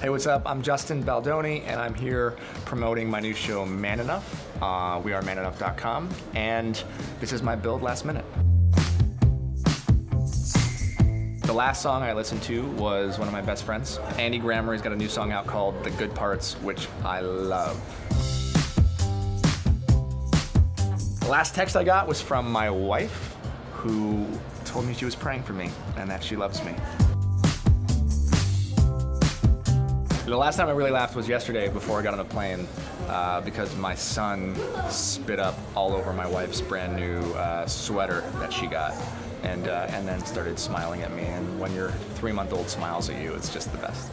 Hey, what's up? I'm Justin Baldoni, and I'm here promoting my new show, Man Enough. Uh, we are manenough.com, and this is my build last minute. The last song I listened to was one of my best friends. Andy Grammer, he's got a new song out called The Good Parts, which I love. The last text I got was from my wife, who told me she was praying for me and that she loves me. The last time I really laughed was yesterday before I got on the plane uh, because my son spit up all over my wife's brand new uh, sweater that she got and, uh, and then started smiling at me. And when your three month old smiles at you, it's just the best.